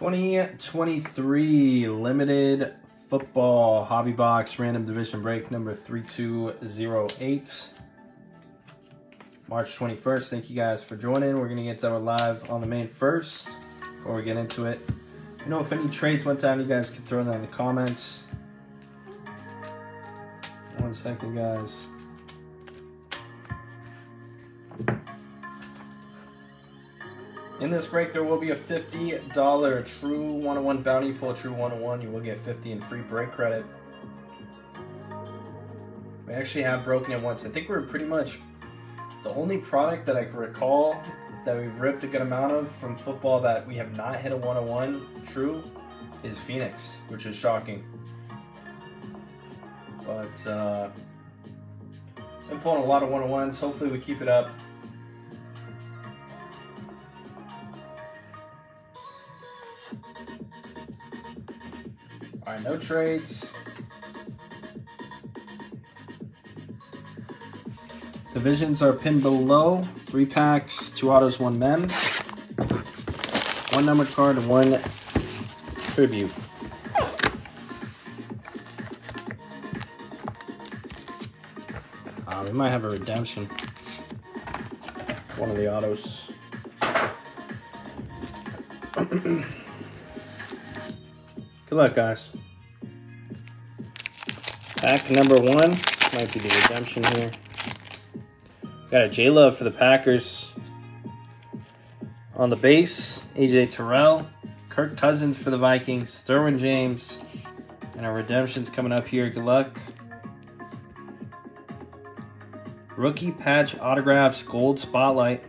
2023 limited football hobby box random division break number 3208. March 21st. Thank you guys for joining. We're going to get that live on the main first before we get into it. You know, if any trades went down, you guys can throw that in the comments. One second, guys. In this break, there will be a $50 true 101 bounty. Pull true 101, you will get 50 in free break credit. We actually have broken it once. I think we're pretty much the only product that I can recall that we've ripped a good amount of from football that we have not hit a 101 true is Phoenix, which is shocking. But uh, been pulling a lot of 101s. Hopefully we keep it up. No trades. Divisions are pinned below. Three packs, two autos, one mem. One numbered card, one tribute. Uh, we might have a redemption. One of the autos. Good luck, guys. Pack number one. Might be the redemption here. Got a J Love for the Packers. On the base, AJ Terrell. Kirk Cousins for the Vikings. Derwin James. And our redemption's coming up here. Good luck. Rookie patch autographs, gold spotlight.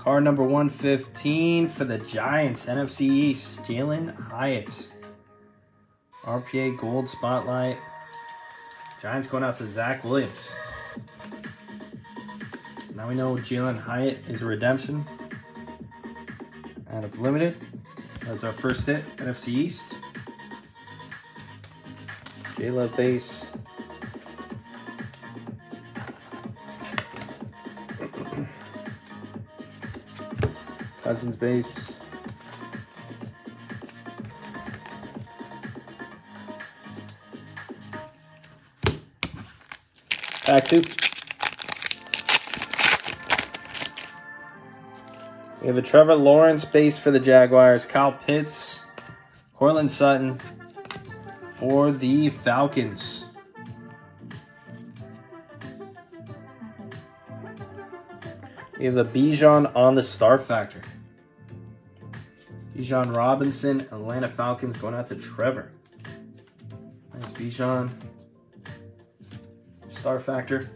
Card number 115 for the Giants, NFC East, Jalin Hyatt. RPA gold spotlight. Giants going out to Zach Williams. Now we know Jalin Hyatt is a redemption out of limited. That's our first hit, NFC East. J Love base. Cousins base. Back two. We have a Trevor Lawrence base for the Jaguars. Kyle Pitts, Courtland Sutton for the Falcons. We have a Bijan on the Star Factor. Bijan Robinson, Atlanta Falcons going out to Trevor. Nice Bijan. Star Factor.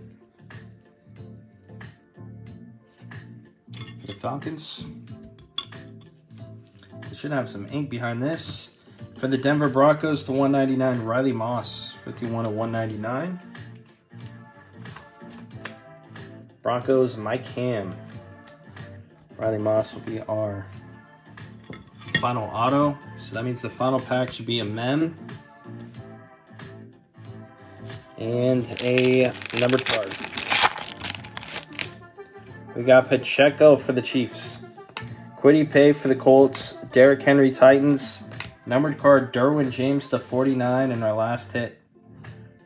The Falcons. They should have some ink behind this. For the Denver Broncos to 199, Riley Moss, 51 to 199. Broncos, Mike Hamm. Riley Moss will be our final auto. So that means the final pack should be a mem and a numbered card. We got Pacheco for the Chiefs. Kwity Paye for the Colts. Derrick Henry Titans. Numbered card Derwin James to 49 in our last hit.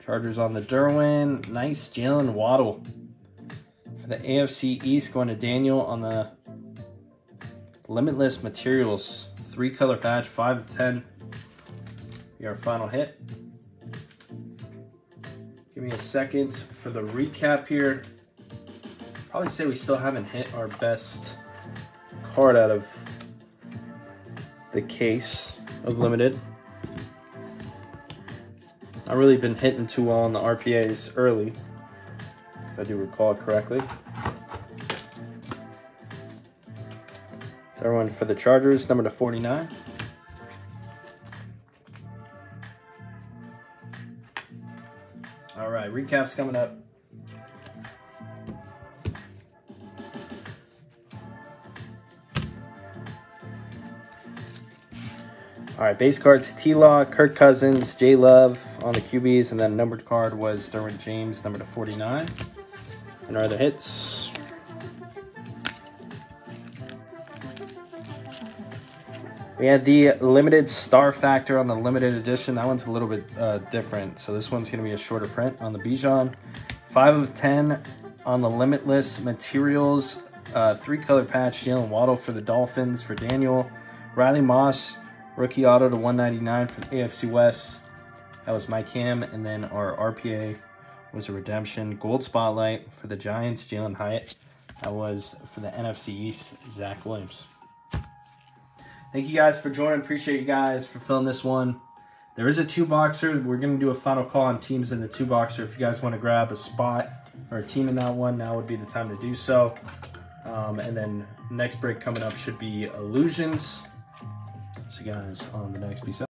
Chargers on the Derwin. Nice Jalen Waddle. For the AFC East going to Daniel on the Limitless Materials. Three color patch, 5 of 10. Your final hit. Give me a second for the recap here. Probably say we still haven't hit our best card out of the case of limited. I've really been hitting too well on the RPAs early, if I do recall correctly. Third one for the Chargers, number to 49. All right, recaps coming up. All right, base cards T-Law, Kirk Cousins, J Love on the QBs, and then numbered card was Derwin James, number to 49. And our other hits. We had the limited star factor on the limited edition. That one's a little bit uh, different. So this one's going to be a shorter print on the Bijan. 5 of 10 on the limitless materials. Uh, three color patch. Jalen Waddle for the Dolphins for Daniel. Riley Moss, rookie auto to 199 from AFC West. That was Mike Hamm. And then our RPA was a redemption. Gold spotlight for the Giants, Jalin Hyatt. That was for the NFC East, Zach Williams. Thank you guys for joining. Appreciate you guys for filling this one. There is a two boxer. We're going to do a final call on teams in the two boxer. If you guys want to grab a spot or a team in that one, now would be the time to do so. Um, and then next break coming up should be illusions. See you guys on the next piece.